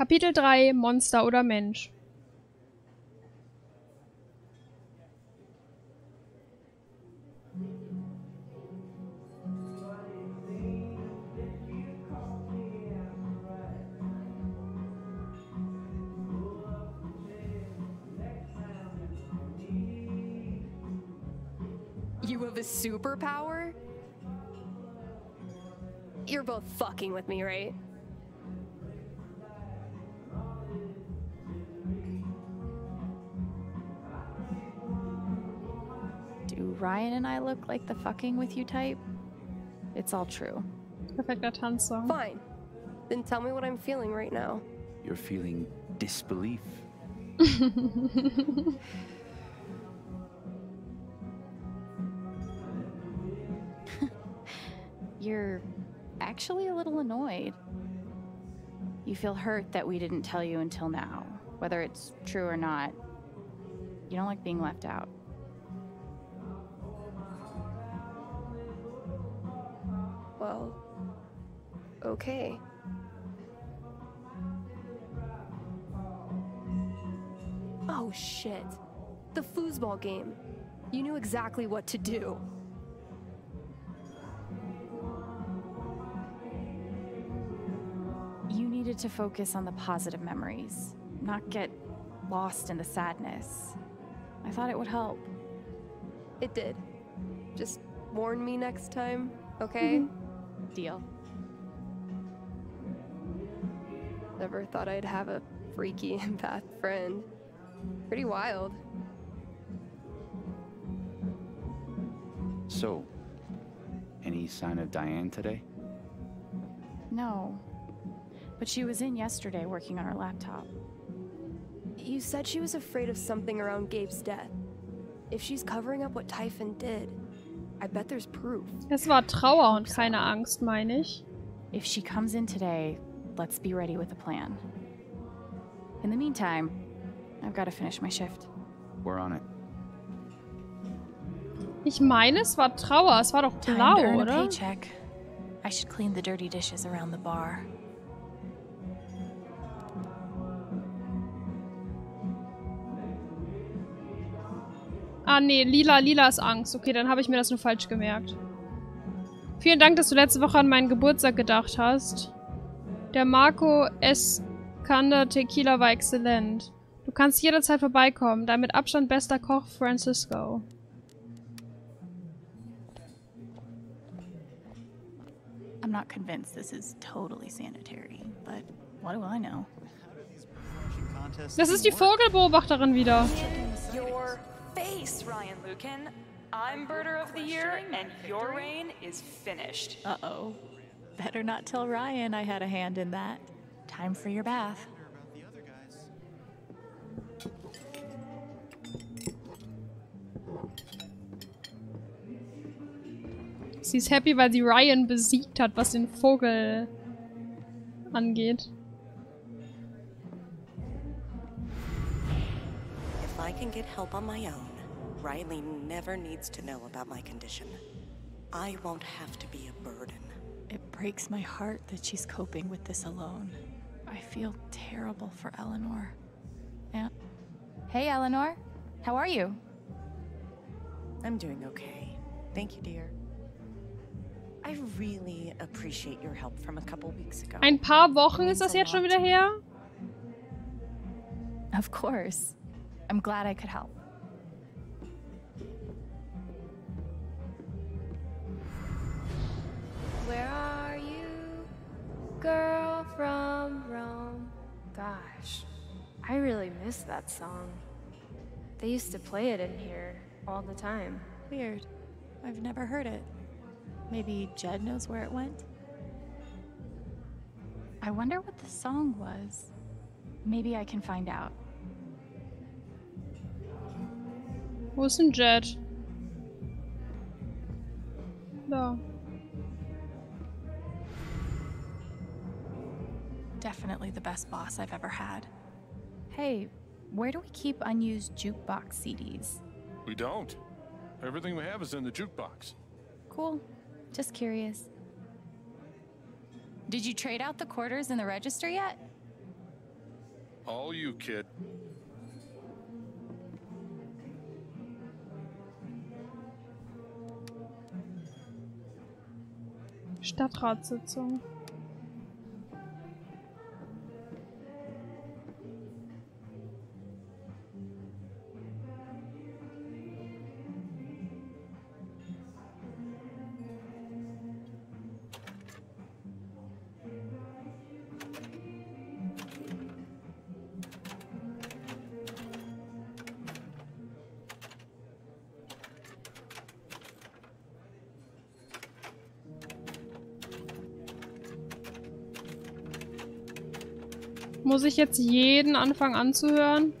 Kapitel 3 Monster oder Mensch. You have a superpower? You're both fucking with me, right? Ryan and I look like the fucking with you type? It's all true. Perfekter Tanzsong. Fine. Then tell me what I'm feeling right now. You're feeling disbelief. You're actually a little annoyed. You feel hurt that we didn't tell you until now, whether it's true or not. You don't like being left out. Okay. Oh shit. The foosball game. You knew exactly what to do. You needed to focus on the positive memories, not get lost in the sadness. I thought it would help. It did. Just warn me next time, okay? Mm-hmm. Deal. Never thought I'd have a freaky empath friend. Pretty wild. So, any sign of Diane today? No. But she was in yesterday working on her laptop. You said she was afraid of something around Gabe's death. If she's covering up what Typhon did, I bet there's proof. Es war Trauer und keine Angst, meine ich. If she comes in today, let's be ready with a plan. In the meantime, I've got to finish my shift. We're on it. Ich meine, es war Trauer. Es war doch Time blau, to earn a oder? paycheck. I should clean the dirty dishes around the bar. Ah, nee, lila, lila ist Angst. Okay, dann habe ich mir das nur falsch gemerkt. Vielen Dank, dass du letzte Woche an meinen Geburtstag gedacht hast. Der Marco Escander Tequila war exzellent. Du kannst jederzeit vorbeikommen. Dein mit Abstand bester Koch Francisco. I'm not convinced this is totally sanitary, but what do I know? Das ist die Vogelbeobachterin wieder. Your face, Ryan Lucan. I'm Birder of the Year, and your reign is finished. Uh oh. Better not tell Ryan I had a hand in that. Time for your bath. Sie ist happy, weil sie Ryan besiegt hat, was den Vogel angeht. If I can get help on my own, Riley never needs to know about my condition. I won't have to be a burden. It breaks my heart that she's coping with this alone. I feel terrible for Eleanor. Yeah. Hey, Eleanor. How are you? I'm doing okay. Thank you, dear. I really appreciate your help from a couple weeks ago. Ein paar Wochen ist das jetzt schon wieder her? Of course. I'm glad I could help. From Rome? Gosh, I really miss that song. They used to play it in here all the time. Weird. I've never heard it. Maybe Jed knows where it went? I wonder what the song was. Maybe I can find out. Wo ist denn Jet? Da. Definitely the best boss I've ever had. Hey, where do we keep unused jukebox CDs? We don't. Everything we have is in the jukebox. Cool. Just curious. Did you trade out the quarters in the register yet? All you, kid. Stadtratssitzung. Muss ich jetzt jeden anfangen anzuhören?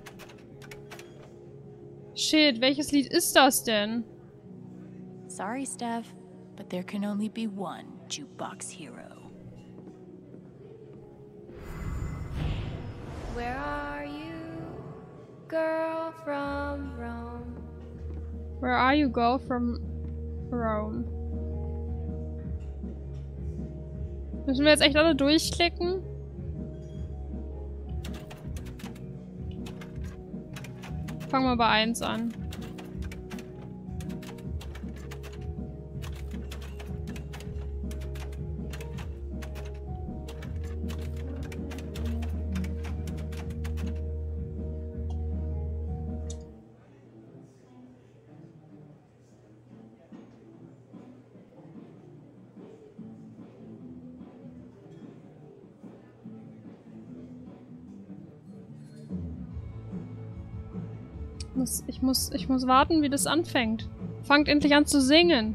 Shit, welches Lied ist das denn? Sorry, Steph, but there can only be one jukebox hero. Where are you, girl from Rome? Where are you, girl from Rome? Müssen wir jetzt echt alle durchklicken? Fangen wir bei 1 an. Muss, ich muss, ich muss warten, wie das anfängt. Fangt endlich an zu singen.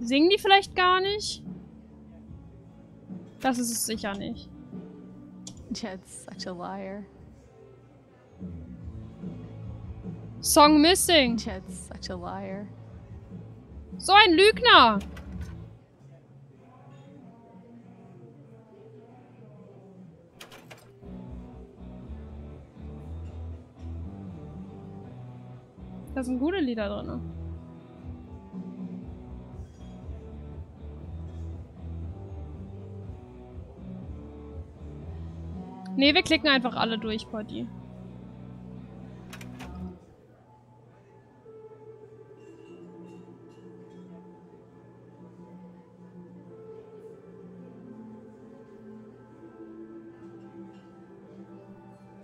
Singen die vielleicht gar nicht? Das ist es sicher nicht. Jed's such a liar. Song missing. Jed's such a liar. So ein Lügner. Da sind gute Lieder drin. Ne, wir klicken einfach alle durch, Poddy.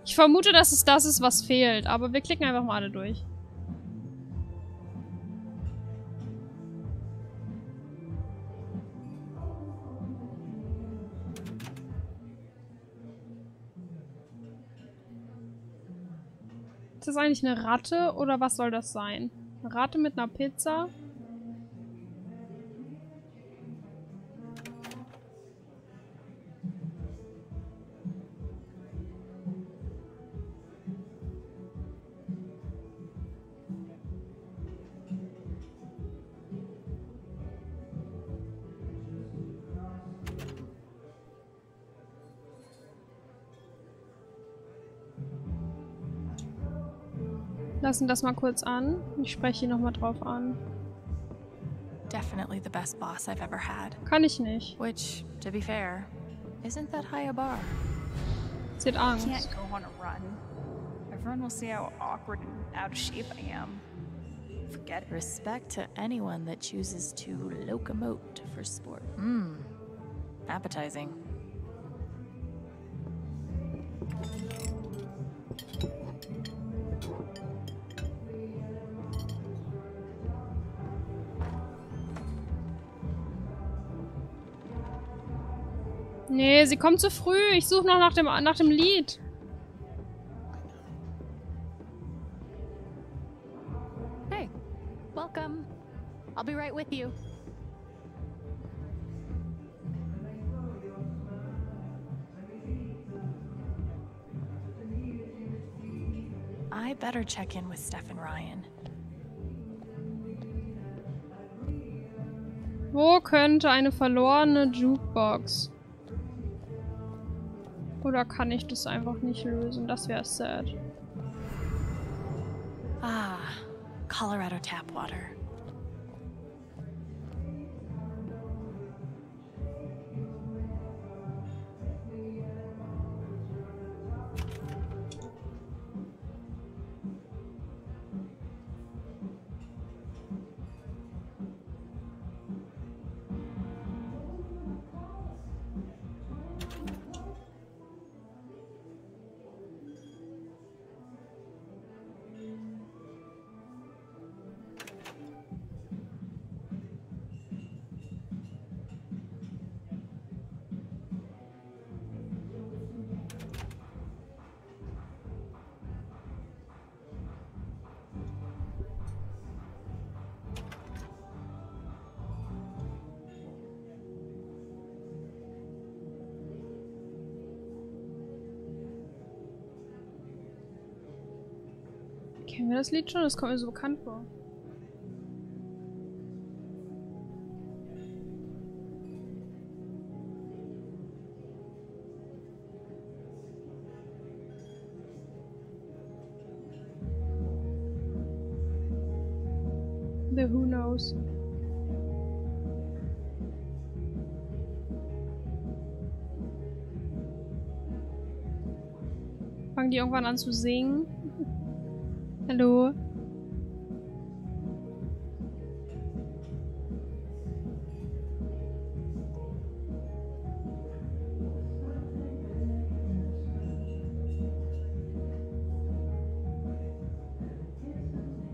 Ich vermute, dass es das ist, was fehlt, aber wir klicken einfach mal alle durch. Eigentlich eine Ratte oder was soll das sein? Eine Ratte mit einer Pizza? Lassen das mal kurz an. Ich spreche ihn nochmal drauf an. Definitely the best boss I've ever had. Kann ich nicht. Which, to be fair, isn't that high a bar. Sie hat Angst. Can't go on a run. Everyone will see how awkward and out of shape I am. Forget it. Respect to anyone that chooses to locomote for sport. Mmm. Appetizing. Nee, sie kommt zu früh. Ich suche noch nach dem, nach dem Lied. Hey, welcome. I'll be right with you. I better check in with Steph and Ryan. Wo könnte eine verlorene Jukebox? Oder kann ich das einfach nicht lösen? Das wäre sad. Ah, Colorado tap water. Kennen wir das Lied schon? Das kommt mir so bekannt vor. The Who Knows. Fangen die irgendwann an zu singen? Hallo?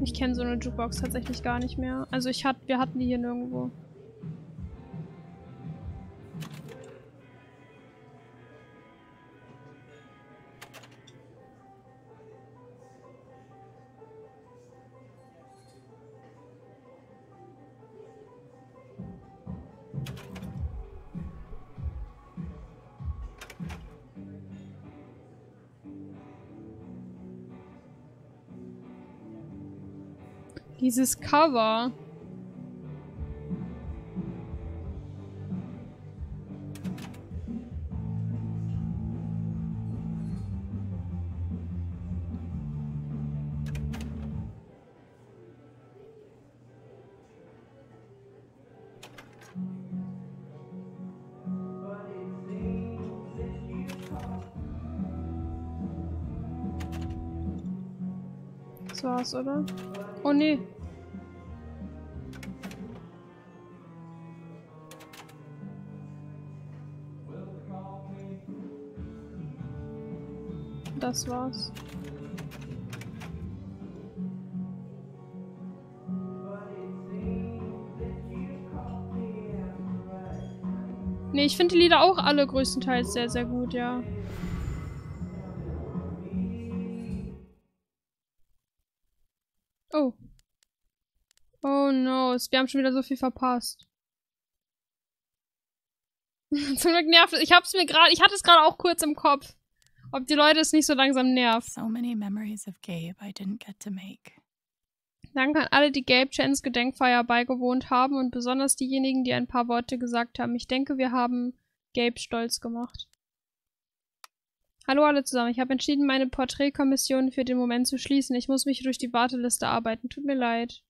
Ich kenne so eine Jukebox tatsächlich gar nicht mehr. Also ich hat, wir hatten die hier nirgendwo. Dieses Cover. Das war's, oder? Oh nee. Das war's. Nee, ich finde die Lieder auch alle größtenteils sehr, sehr gut, ja. No, wir haben schon wieder so viel verpasst. Zum Glück nervt es. Ich hab's mir gerade, ich hatte es gerade auch kurz im Kopf. Ob die Leute es nicht so langsam nervt. So many memories of Gabe I didn't get to make. Danke an alle, die Gabe Chans Gedenkfeier beigewohnt haben und besonders diejenigen, die ein paar Worte gesagt haben. Ich denke, wir haben Gabe stolz gemacht. Hallo alle zusammen. Ich habe entschieden, meine Porträtkommission für den Moment zu schließen. Ich muss mich durch die Warteliste arbeiten. Tut mir leid.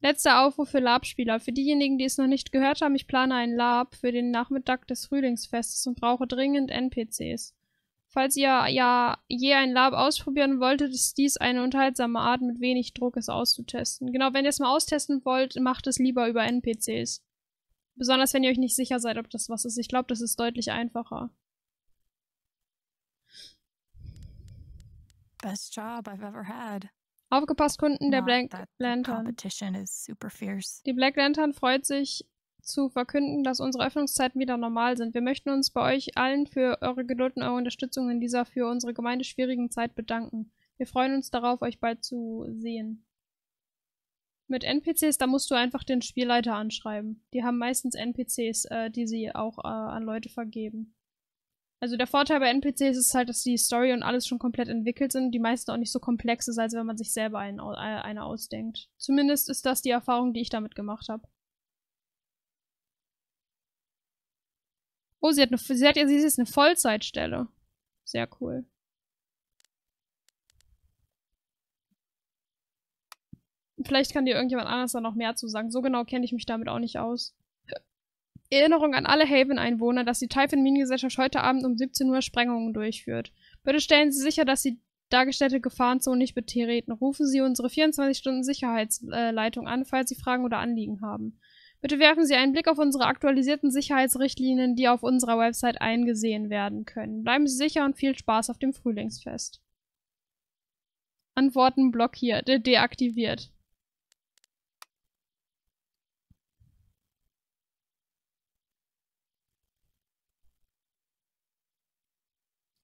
Letzter Aufruf für Lab-Spieler. Für diejenigen, die es noch nicht gehört haben, ich plane einen Lab für den Nachmittag des Frühlingsfestes und brauche dringend NPCs. Falls ihr ja je ein Lab ausprobieren wolltet, ist dies eine unterhaltsame Art, mit wenig Druck es auszutesten. Genau, wenn ihr es mal austesten wollt, macht es lieber über NPCs. Besonders wenn ihr euch nicht sicher seid, ob das was ist. Ich glaube, das ist deutlich einfacher. Best job I've ever had. Aufgepasst, Kunden der Black Lantern. Die Black Lantern freut sich zu verkünden, dass unsere Öffnungszeiten wieder normal sind. Wir möchten uns bei euch allen für eure Geduld und eure Unterstützung in dieser für unsere Gemeinde schwierigen Zeit bedanken. Wir freuen uns darauf, euch bald zu sehen. Mit NPCs, da musst du einfach den Spielleiter anschreiben. Die haben meistens NPCs, äh, die sie auch äh, an Leute vergeben. Also der Vorteil bei NPCs ist halt, dass die Story und alles schon komplett entwickelt sind die meisten auch nicht so komplex ist, als wenn man sich selber einen, äh, eine ausdenkt. Zumindest ist das die Erfahrung, die ich damit gemacht habe. Oh, sie hat, eine, sie hat sie ist jetzt eine Vollzeitstelle. Sehr cool. Vielleicht kann dir irgendjemand anders da noch mehr zu sagen. So genau kenne ich mich damit auch nicht aus. Erinnerung an alle Haven-Einwohner, dass die Typhon Minengesellschaft heute Abend um 17 Uhr Sprengungen durchführt. Bitte stellen Sie sicher, dass Sie dargestellte Gefahrenzone nicht betreten. Rufen Sie unsere 24-Stunden-Sicherheitsleitung an, falls Sie Fragen oder Anliegen haben. Bitte werfen Sie einen Blick auf unsere aktualisierten Sicherheitsrichtlinien, die auf unserer Website eingesehen werden können. Bleiben Sie sicher und viel Spaß auf dem Frühlingsfest. Antworten blockiert, de deaktiviert.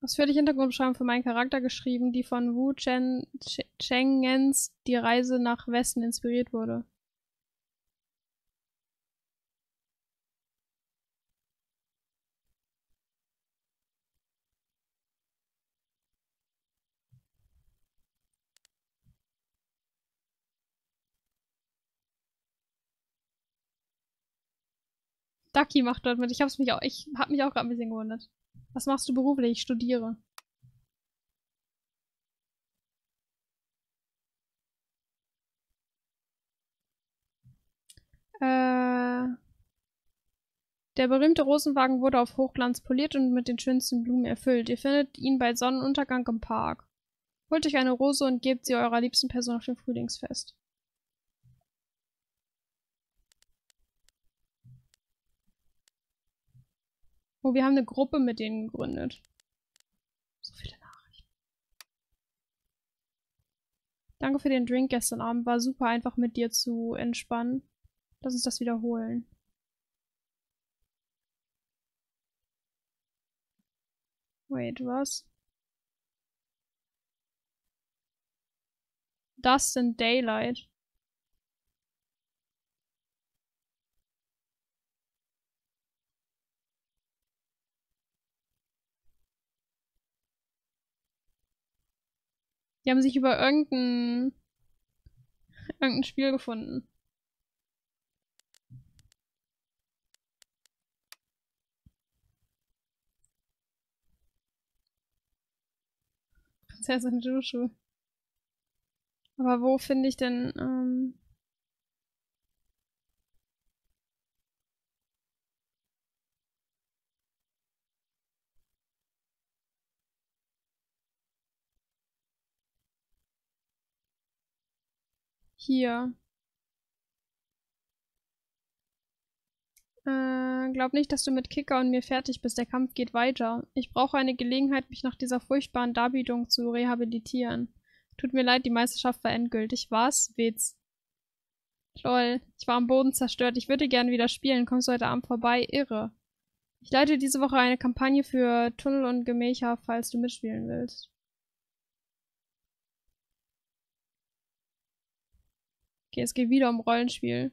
Ausführliche Hintergrundbeschreibung für meinen Charakter geschrieben, die von Wu Chen Chengens Die Reise nach Westen inspiriert wurde. Ducky macht dort mit. Ich hab's mich auch, ich hab mich auch gerade ein bisschen gewundert. Was machst du beruflich? Ich studiere. Äh, der berühmte Rosenwagen wurde auf Hochglanz poliert und mit den schönsten Blumen erfüllt. Ihr findet ihn bei Sonnenuntergang im Park. Holt euch eine Rose und gebt sie eurer liebsten Person auf dem Frühlingsfest. Oh, wir haben eine Gruppe mit denen gegründet. So viele Nachrichten. Danke für den Drink gestern Abend. War super einfach mit dir zu entspannen. Lass uns das wiederholen. Wait, was? Dust and Daylight. Die haben sich über irgendein, irgendein Spiel gefunden. Prinzessin Jushu. Aber wo finde ich denn, ähm Hier. Äh, glaub nicht, dass du mit Kicker und mir fertig bist. Der Kampf geht weiter. Ich brauche eine Gelegenheit, mich nach dieser furchtbaren Darbietung zu rehabilitieren. Tut mir leid, die Meisterschaft war endgültig. Was? Witz. Toll. Ich war am Boden zerstört. Ich würde gerne wieder spielen. Kommst du heute Abend vorbei? Irre. Ich leite diese Woche eine Kampagne für Tunnel und Gemächer, falls du mitspielen willst. Okay, es geht wieder um Rollenspiel.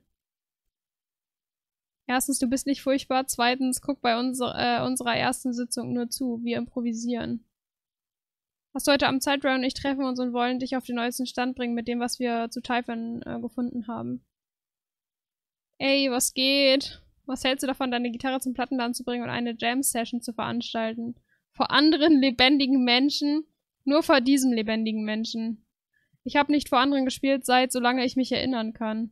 Erstens, du bist nicht furchtbar. Zweitens, guck bei unser, äh, unserer ersten Sitzung nur zu. Wir improvisieren. Hast du heute am Zeitraum und ich treffen uns und wollen dich auf den neuesten Stand bringen mit dem, was wir zu Typhon äh, gefunden haben. Ey, was geht? Was hältst du davon, deine Gitarre zum Plattenland zu bringen und eine Jam-Session zu veranstalten? Vor anderen lebendigen Menschen? Nur vor diesem lebendigen Menschen. Ich habe nicht vor anderen gespielt, seit solange ich mich erinnern kann.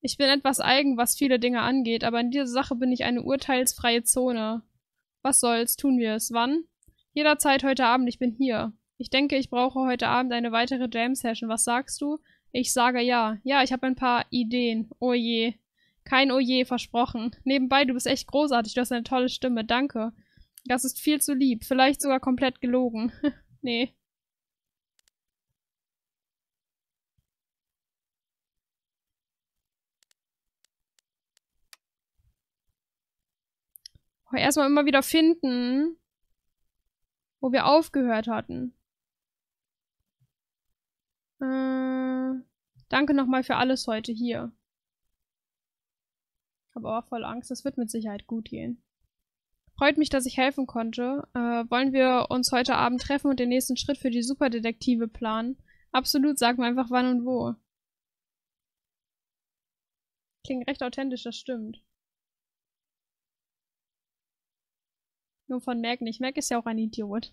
Ich bin etwas eigen, was viele Dinge angeht, aber in dieser Sache bin ich eine urteilsfreie Zone. Was soll's, tun wir es. Wann? Jederzeit heute Abend, ich bin hier. Ich denke, ich brauche heute Abend eine weitere Jam-Session. Was sagst du? Ich sage ja. Ja, ich habe ein paar Ideen. Oh je. Kein Oh je, versprochen. Nebenbei, du bist echt großartig, du hast eine tolle Stimme. Danke. Das ist viel zu lieb. Vielleicht sogar komplett gelogen. nee. Erstmal immer wieder finden, wo wir aufgehört hatten. Äh, danke nochmal für alles heute hier. Aber voll Angst, das wird mit Sicherheit gut gehen. Freut mich, dass ich helfen konnte. Äh, wollen wir uns heute Abend treffen und den nächsten Schritt für die Superdetektive planen? Absolut, sag mir einfach wann und wo. Klingt recht authentisch, das stimmt. Nur von Mac nicht. Mac ist ja auch ein Idiot.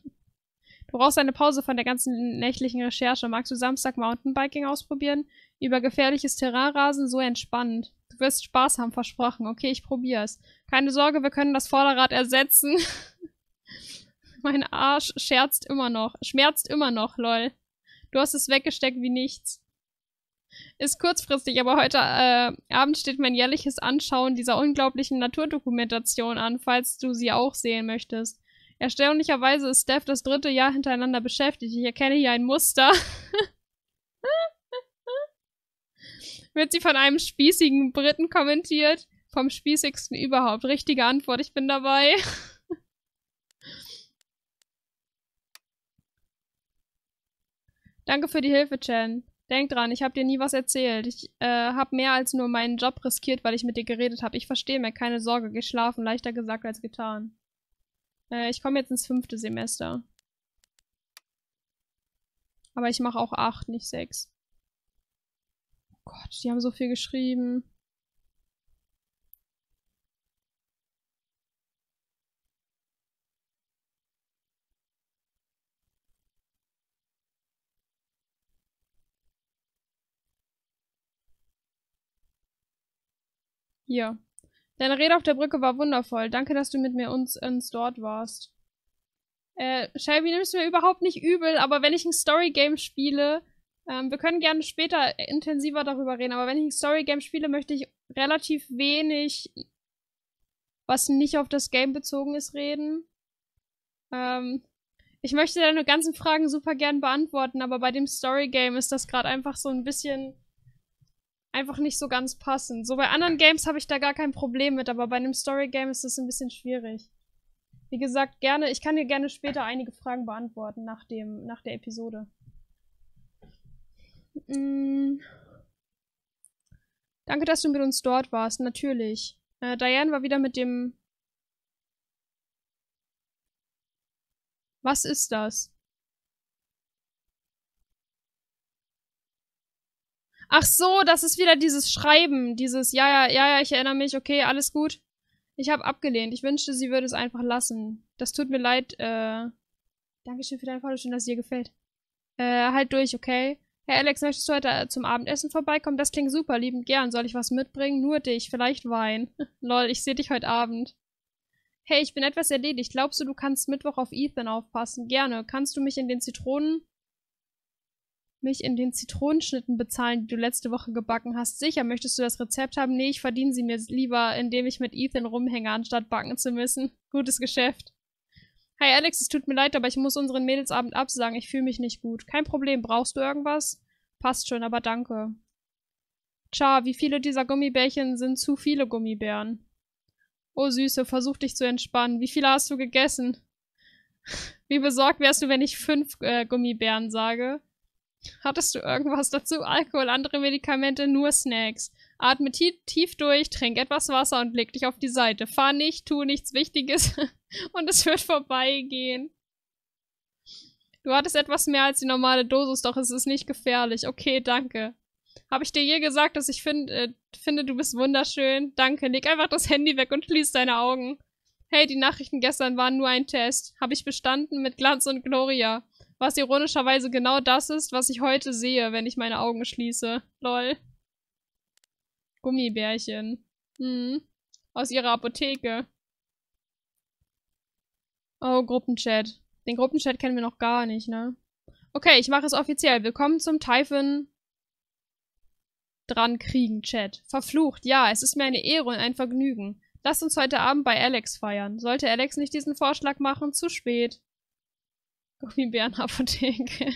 Du brauchst eine Pause von der ganzen nächtlichen Recherche. Magst du Samstag Mountainbiking ausprobieren? Über gefährliches Terrain rasen, so entspannt. Du wirst Spaß haben, versprochen. Okay, ich probier's. Keine Sorge, wir können das Vorderrad ersetzen. mein Arsch scherzt immer noch. Schmerzt immer noch, lol. Du hast es weggesteckt wie nichts. Ist kurzfristig, aber heute äh, Abend steht mein jährliches Anschauen dieser unglaublichen Naturdokumentation an, falls du sie auch sehen möchtest. Erstaunlicherweise ist Steph das dritte Jahr hintereinander beschäftigt. Ich erkenne hier ein Muster. Wird sie von einem spießigen Briten kommentiert? Vom spießigsten überhaupt. Richtige Antwort, ich bin dabei. Danke für die Hilfe, Chen. Denk dran, ich habe dir nie was erzählt. Ich äh, habe mehr als nur meinen Job riskiert, weil ich mit dir geredet habe. Ich verstehe mir, keine Sorge, geschlafen, leichter gesagt als getan. Äh, ich komme jetzt ins fünfte Semester. Aber ich mache auch acht, nicht sechs. Oh Gott, die haben so viel geschrieben. Hier. Deine Rede auf der Brücke war wundervoll. Danke, dass du mit mir uns ins dort warst. Äh, Shelby, nimmst du mir überhaupt nicht übel, aber wenn ich ein Story-Game spiele, ähm, wir können gerne später intensiver darüber reden, aber wenn ich ein Story-Game spiele, möchte ich relativ wenig, was nicht auf das Game bezogen ist, reden. Ähm, ich möchte deine ganzen Fragen super gern beantworten, aber bei dem Story-Game ist das gerade einfach so ein bisschen einfach nicht so ganz passend. So bei anderen Games habe ich da gar kein Problem mit, aber bei einem Story-Game ist das ein bisschen schwierig. Wie gesagt, gerne, ich kann dir gerne später einige Fragen beantworten nach dem, nach der Episode. Mm. Danke, dass du mit uns dort warst, natürlich. Äh, Diane war wieder mit dem. Was ist das? Ach so, das ist wieder dieses Schreiben, dieses ja, ja, ja, ja, ich erinnere mich, okay, alles gut. Ich habe abgelehnt. Ich wünschte, sie würde es einfach lassen. Das tut mir leid, äh. Dankeschön für dein Foto, schön, dass es dir gefällt. Äh, halt durch, okay? Herr Alex, möchtest du heute äh, zum Abendessen vorbeikommen? Das klingt super, liebend gern. Soll ich was mitbringen? Nur dich, vielleicht Wein. Lol, ich sehe dich heute Abend. Hey, ich bin etwas erledigt. Glaubst du, du kannst Mittwoch auf Ethan aufpassen? Gerne. Kannst du mich in den Zitronen mich in den Zitronenschnitten bezahlen, die du letzte Woche gebacken hast. Sicher, möchtest du das Rezept haben? Nee, ich verdiene sie mir lieber, indem ich mit Ethan rumhänge, anstatt backen zu müssen. Gutes Geschäft. Hi Alex, es tut mir leid, aber ich muss unseren Mädelsabend absagen. Ich fühle mich nicht gut. Kein Problem. Brauchst du irgendwas? Passt schon, aber danke. Tja, wie viele dieser Gummibärchen sind zu viele Gummibären? Oh Süße, versuch dich zu entspannen. Wie viele hast du gegessen? Wie besorgt wärst du, wenn ich fünf äh, Gummibären sage? Hattest du irgendwas dazu? Alkohol, andere Medikamente, nur Snacks. Atme tief, tief durch, trink etwas Wasser und leg dich auf die Seite. Fahr nicht, tu nichts Wichtiges und es wird vorbeigehen. Du hattest etwas mehr als die normale Dosis, doch es ist nicht gefährlich. Okay, danke. Habe ich dir je gesagt, dass ich find, äh, finde, du bist wunderschön? Danke. Leg einfach das Handy weg und schließ deine Augen. Hey, die Nachrichten gestern waren nur ein Test. Habe ich bestanden mit Glanz und Gloria. Was ironischerweise genau das ist, was ich heute sehe, wenn ich meine Augen schließe. Lol. Gummibärchen. Hm. Aus ihrer Apotheke. Oh, Gruppenchat. Den Gruppenchat kennen wir noch gar nicht, ne? Okay, ich mache es offiziell. Willkommen zum Typhon dran kriegen, Chat. Verflucht, ja, es ist mir eine Ehre und ein Vergnügen. Lasst uns heute Abend bei Alex feiern. Sollte Alex nicht diesen Vorschlag machen, zu spät. Gummibärenapotheke.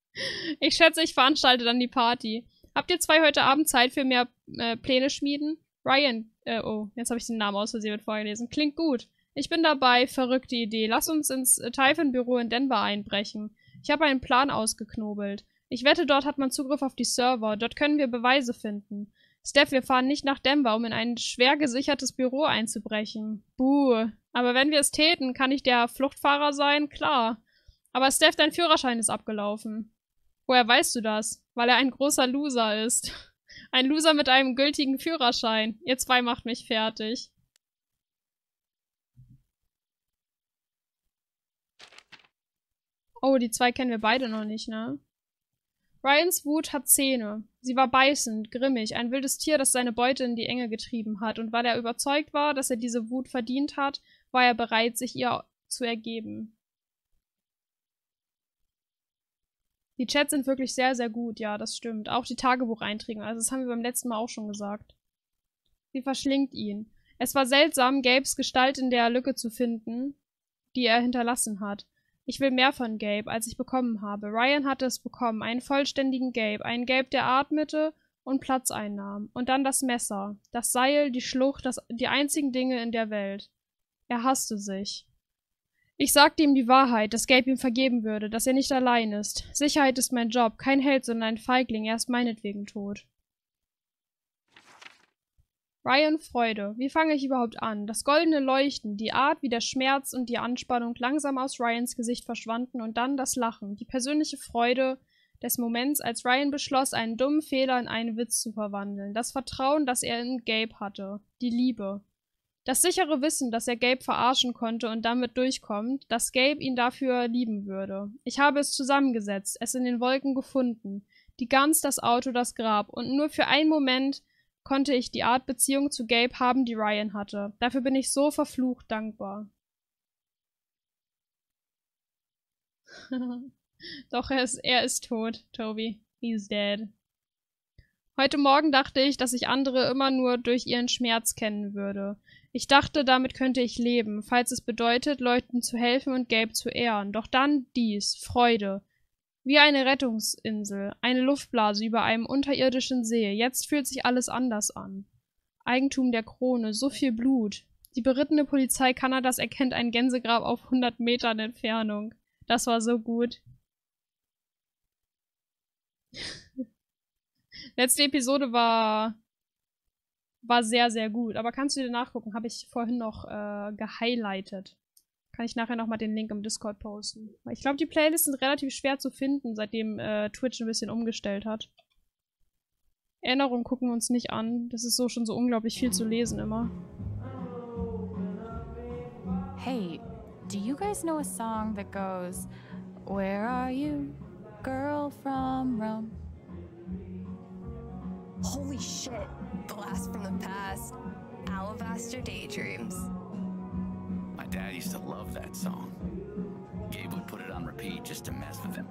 ich schätze, ich veranstalte dann die Party. Habt ihr zwei heute Abend Zeit für mehr äh, Pläne schmieden? Ryan, äh, oh, jetzt habe ich den Namen aus Versehen mit vorgelesen. Klingt gut. Ich bin dabei, verrückte Idee. Lass uns ins äh, Typhon-Büro in Denver einbrechen. Ich habe einen Plan ausgeknobelt. Ich wette, dort hat man Zugriff auf die Server. Dort können wir Beweise finden. Steph, wir fahren nicht nach Denver, um in ein schwer gesichertes Büro einzubrechen. Buh, Aber wenn wir es täten, kann ich der Fluchtfahrer sein? Klar. Aber Steph, dein Führerschein ist abgelaufen. Woher weißt du das? Weil er ein großer Loser ist. Ein Loser mit einem gültigen Führerschein. Ihr zwei macht mich fertig. Oh, die zwei kennen wir beide noch nicht, ne? Ryans Wut hat Zähne. Sie war beißend, grimmig, ein wildes Tier, das seine Beute in die Enge getrieben hat, und weil er überzeugt war, dass er diese Wut verdient hat, war er bereit, sich ihr zu ergeben. Die Chats sind wirklich sehr, sehr gut, ja, das stimmt. Auch die Tagebucheinträge, also das haben wir beim letzten Mal auch schon gesagt. Sie verschlingt ihn. Es war seltsam, Gabes Gestalt in der Lücke zu finden, die er hinterlassen hat. Ich will mehr von Gabe, als ich bekommen habe. Ryan hatte es bekommen, einen vollständigen Gabe, einen Gabe, der atmete und Platz einnahm. Und dann das Messer, das Seil, die Schlucht, das, die einzigen Dinge in der Welt. Er hasste sich. Ich sagte ihm die Wahrheit, dass Gabe ihm vergeben würde, dass er nicht allein ist. Sicherheit ist mein Job, kein Held, sondern ein Feigling, er ist meinetwegen tot. Ryan Freude. Wie fange ich überhaupt an? Das goldene Leuchten, die Art, wie der Schmerz und die Anspannung langsam aus Ryans Gesicht verschwanden und dann das Lachen, die persönliche Freude des Moments, als Ryan beschloss, einen dummen Fehler in einen Witz zu verwandeln. Das Vertrauen, das er in Gabe hatte. Die Liebe. Das sichere Wissen, dass er Gabe verarschen konnte und damit durchkommt, dass Gabe ihn dafür lieben würde. Ich habe es zusammengesetzt, es in den Wolken gefunden. Die Gans, das Auto, das Grab. Und nur für einen Moment konnte ich die Art Beziehung zu Gabe haben, die Ryan hatte. Dafür bin ich so verflucht dankbar. Doch, er ist, er ist tot, Toby. He's dead. Heute Morgen dachte ich, dass ich andere immer nur durch ihren Schmerz kennen würde. Ich dachte, damit könnte ich leben, falls es bedeutet, Leuten zu helfen und Gabe zu ehren. Doch dann dies, Freude. Wie eine Rettungsinsel, eine Luftblase über einem unterirdischen See. Jetzt fühlt sich alles anders an. Eigentum der Krone, so viel Blut. Die berittene Polizei Kanadas erkennt ein Gänsegrab auf 100 Metern Entfernung. Das war so gut. Letzte Episode war war sehr, sehr gut. Aber kannst du dir nachgucken, habe ich vorhin noch äh, gehighlightet. Kann ich nachher nochmal den Link im Discord posten. Ich glaube, die Playlists sind relativ schwer zu finden, seitdem äh, Twitch ein bisschen umgestellt hat. Erinnerungen gucken wir uns nicht an. Das ist so schon so unglaublich viel zu lesen immer. Hey, do you guys know a song that goes, Where are you, girl from Rome? Holy shit, blast from the past. Alabaster Daydreams. My dad used to love that song. Gabe would put it on repeat just to mess with him.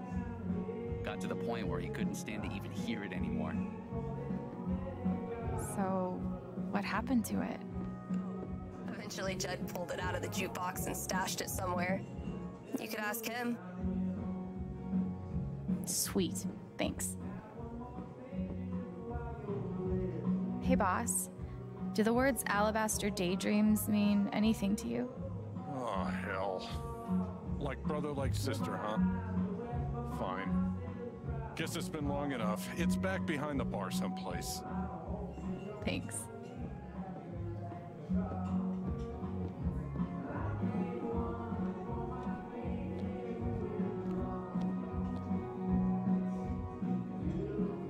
Got to the point where he couldn't stand to even hear it anymore. So, what happened to it? Eventually, Judd pulled it out of the jukebox and stashed it somewhere. You could ask him. Sweet. Thanks. Hey, boss. Do the words alabaster daydreams mean anything to you? Oh, hell. Like brother, like sister, huh? Fine. Guess it's been long enough. It's back behind the bar someplace. Thanks.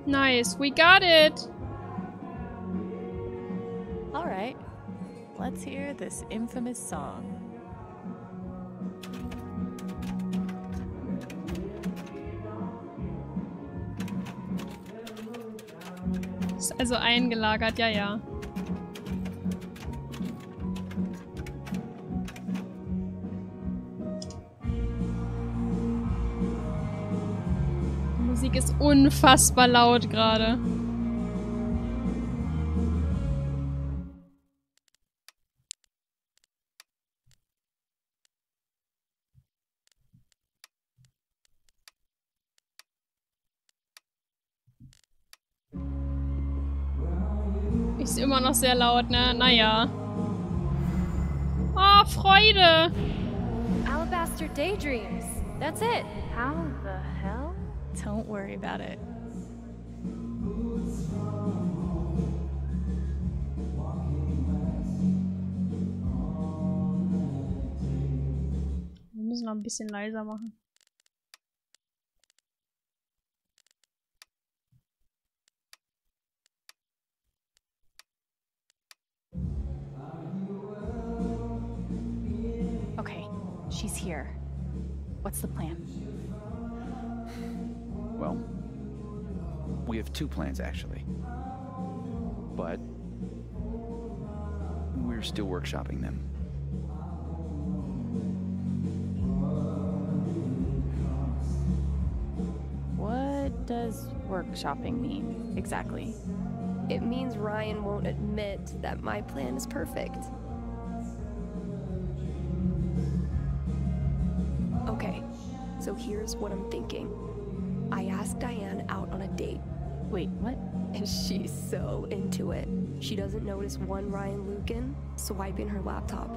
Nice, we got it! Let's hear this infamous song. Also eingelagert, ja, ja. Die Musik ist unfassbar laut gerade. Sehr laut, ne? Naja. Oh, Freude! Alabaster Daydreams. That's it. How the hell? Don't worry about it. noch ein bisschen leiser machen. Two plans actually. But we're still workshopping them. What does workshopping mean exactly? It means Ryan won't admit that my plan is perfect. Okay, so here's what I'm thinking. I asked Diane out on a date. Wait, what? And she's so into it. She doesn't notice one Ryan Lucan swiping her laptop.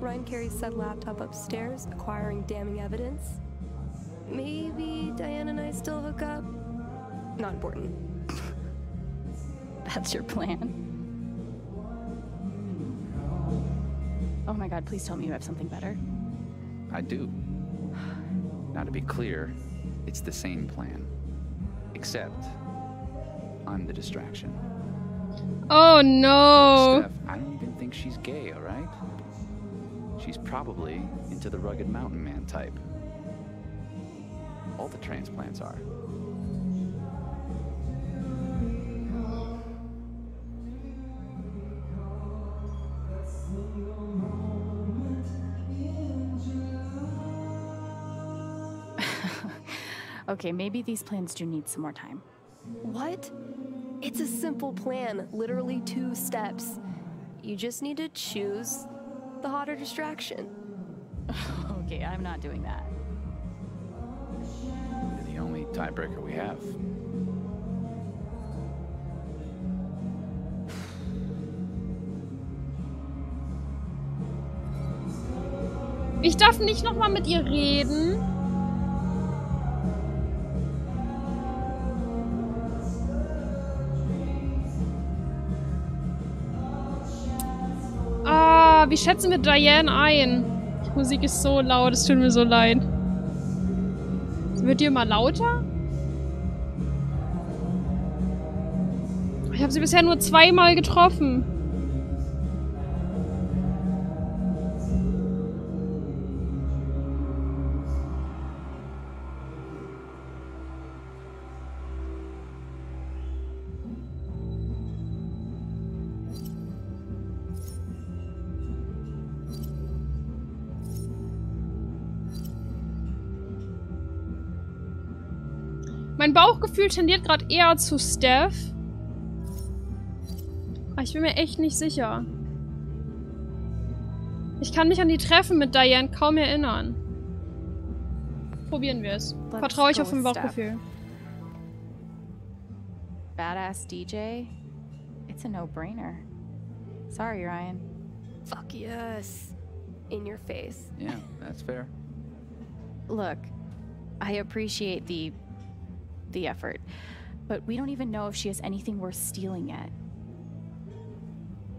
Ryan carries said laptop upstairs, acquiring damning evidence. Maybe Diane and I still hook up? Not important. That's your plan? Oh my god, please tell me you have something better. I do. Now, to be clear, it's the same plan. Except, I'm the distraction. Oh no! Steph, I don't even think she's gay, alright? She's probably into the rugged mountain man type. All the transplants are. okay, maybe these plans do need some more time. What? It's a simple plan, literally two steps. You just need to choose the hotter distraction. okay, I'm not doing that. You're the only tiebreaker we have. Ich darf nicht nochmal mit ihr reden. Wie schätzen wir Diane ein? Die Musik ist so laut, es tut mir so leid. Wird die immer lauter? Ich habe sie bisher nur zweimal getroffen. Mein Bauchgefühl tendiert gerade eher zu Steph. Aber ich bin mir echt nicht sicher. Ich kann mich an die Treffen mit Diane kaum erinnern. Probieren wir es. Vertraue ich auf mein Bauchgefühl. Badass DJ? It's a no-brainer. Sorry, Ryan. Fuck yes. In your face. Yeah, that's fair. Look, I appreciate the the effort, but we don't even know if she has anything worth stealing yet.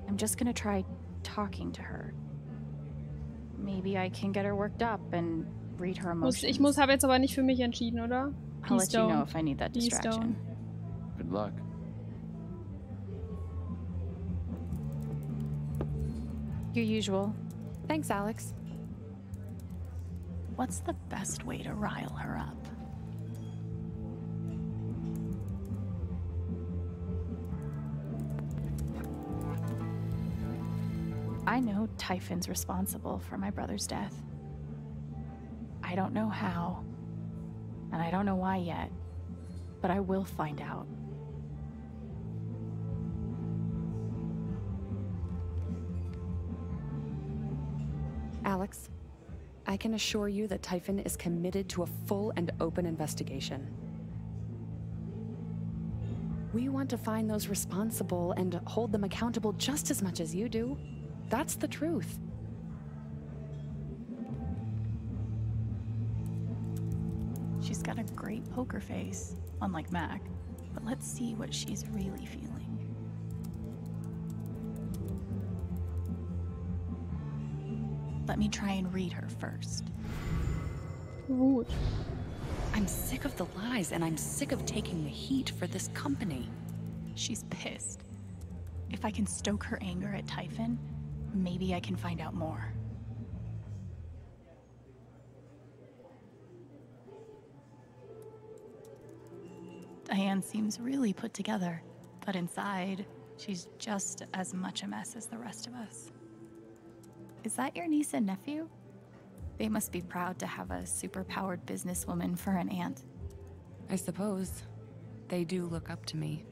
I'm just gonna try talking to her. Maybe I can get her worked up and read her Muss, emotions. ich muss, habe jetzt aber nicht für mich entschieden, oder? I'll Please let you know if I need that Please distraction. Good luck. Your usual. Thanks, Alex. What's the best way to rile her up? I know Typhon's responsible for my brother's death. I don't know how, and I don't know why yet, but I will find out. Alex, I can assure you that Typhon is committed to a full and open investigation. We want to find those responsible and hold them accountable just as much as you do. That's the truth. She's got a great poker face, unlike Mac, but let's see what she's really feeling. Let me try and read her first. Gut. I'm sick of the lies and I'm sick of taking the heat for this company. She's pissed. If I can stoke her anger at Typhon, maybe I can find out more. Diane seems really put together, but inside, she's just as much a mess as the rest of us. Is that your niece and nephew? They must be proud to have a superpowered businesswoman for an aunt. I suppose. They do look up to me.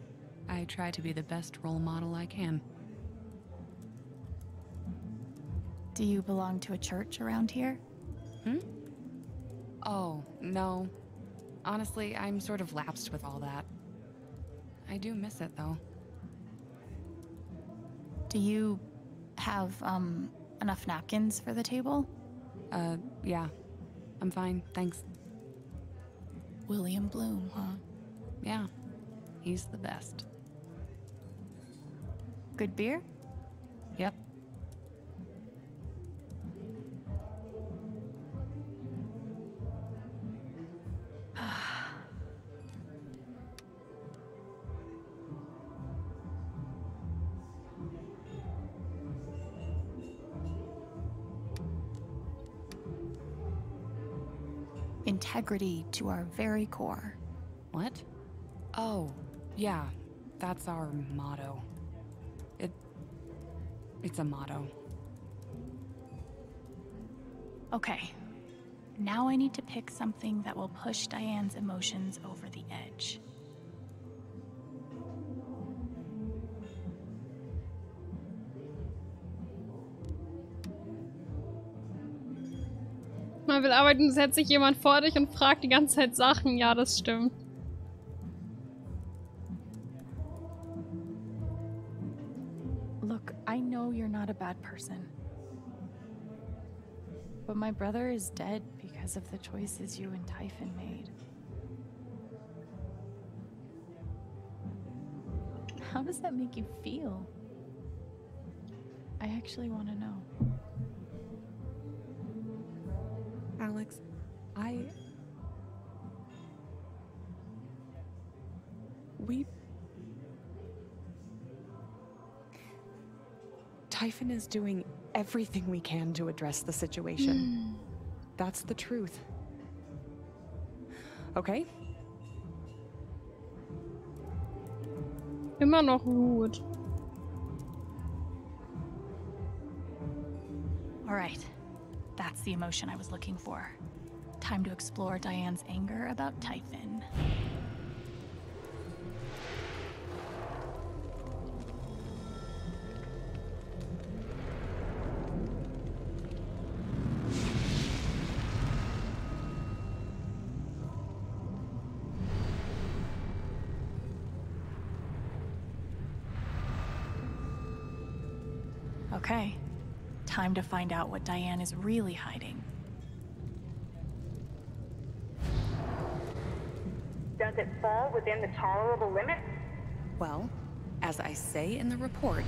I try to be the best role model I can. Do you belong to a church around here? Hmm? Oh, no. Honestly, I'm sort of lapsed with all that. I do miss it, though. Do you have, um, enough napkins for the table? Uh, yeah. I'm fine, thanks. William Bloom, huh? Yeah. He's the best. Good beer? Integrity to our very core. What? Oh, yeah. That's our motto. It. It's a motto. Okay. Now I need to pick something that will push Diane's emotions over the edge. Man will arbeiten, setzt sich jemand vor dich und fragt die ganze Zeit Sachen. Ja, das stimmt. Look, I know you're not a bad person. But my brother is dead because of the choices you and Typhon made. How does that make you feel? I actually want to know. Alex, I. We. Typhon is doing everything we can to address the situation. Hmm. That's the truth. Okay? Immer noch Wut. All right. That's the emotion I was looking for. Time to explore Diane's anger about Typhon. Find out what Diane is really hiding. Does it fall within the tolerable limit? Well, as I say in the report,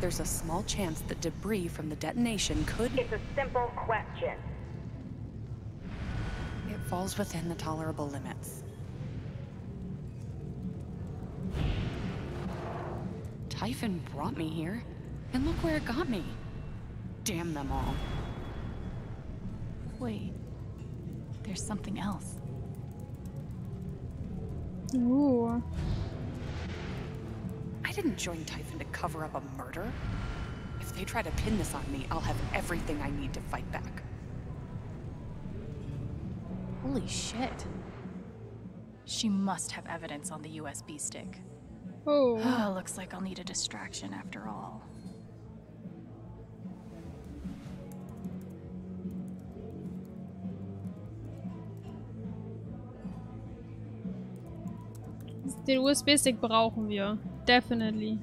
there's a small chance that debris from the detonation could. It's a simple question. It falls within the tolerable limits. Typhon brought me here, and look where it got me. Damn them all. Wait. There's something else. Ooh. I didn't join Typhon to cover up a murder. If they try to pin this on me, I'll have everything I need to fight back. Holy shit. She must have evidence on the USB stick. Oh. looks like I'll need a distraction after all. Den USB-Stick brauchen wir. Definitely.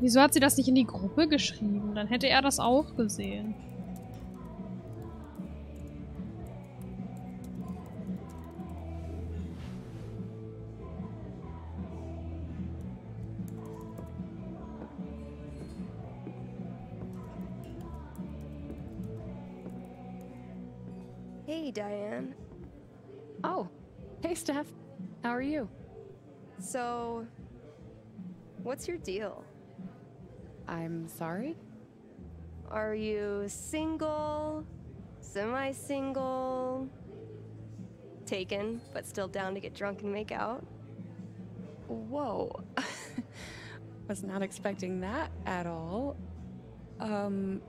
Wieso hat sie das nicht in die Gruppe geschrieben? Dann hätte er das auch gesehen. So, what's your deal? I'm sorry? Are you single? Semi single? Taken, but still down to get drunk and make out? Whoa. I was not expecting that at all. Um.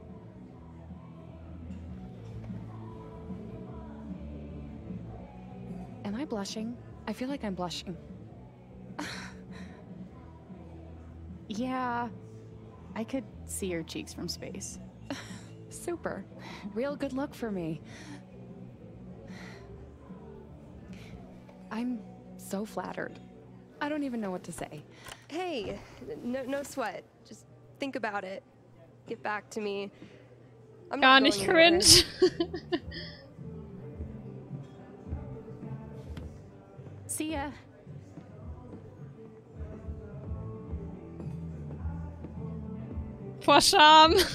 Am I blushing? I feel like I'm blushing. Yeah, I could see your cheeks from space. Super. Real good luck for me. I'm so flattered. I don't even know what to say. Hey, no, no sweat. Just think about it. Get back to me. I'm Gar not nicht going anywhere. cringe. See ya. Vor Scham.